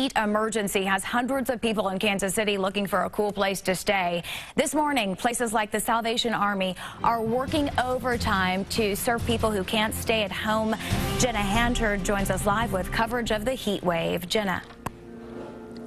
Heat emergency has hundreds of people in Kansas City looking for a cool place to stay. This morning, places like the Salvation Army are working overtime to serve people who can't stay at home. Jenna Hanchard joins us live with coverage of the heat wave. Jenna.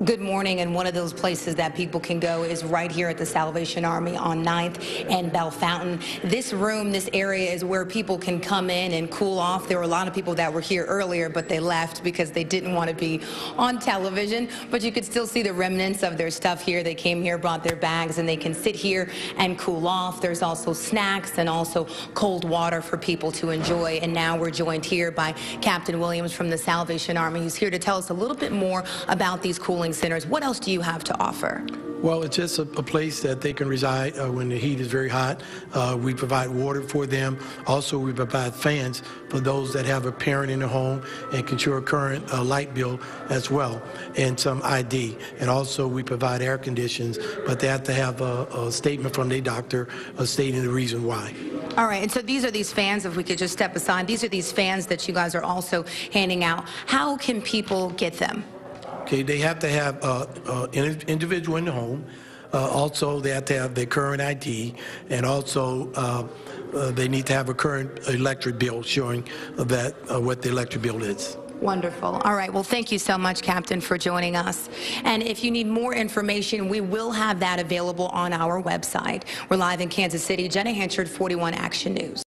Good morning, and one of those places that people can go is right here at the Salvation Army on 9th and Bell Bellefontaine. This room, this area is where people can come in and cool off. There were a lot of people that were here earlier, but they left because they didn't want to be on television. But you could still see the remnants of their stuff here. They came here, brought their bags, and they can sit here and cool off. There's also snacks and also cold water for people to enjoy. And now we're joined here by Captain Williams from the Salvation Army, who's here to tell us a little bit more about these cooling centers. What else do you have to offer? Well, it's just a, a place that they can reside uh, when the heat is very hot. Uh, we provide water for them. Also, we provide fans for those that have a parent in the home and can show a current uh, light bill as well, and some ID. And also, we provide air conditions, but they have to have a, a statement from their doctor uh, stating the reason why. All right, and so these are these fans, if we could just step aside, these are these fans that you guys are also handing out. How can people get them? Okay, they have to have uh, uh, an individual in the home. Uh, also, they have to have their current ID, and also uh, uh, they need to have a current electric bill showing that uh, what the electric bill is. Wonderful. All right. Well, thank you so much, Captain, for joining us. And if you need more information, we will have that available on our website. We're live in Kansas City. Jenna Hanchard, 41 Action News.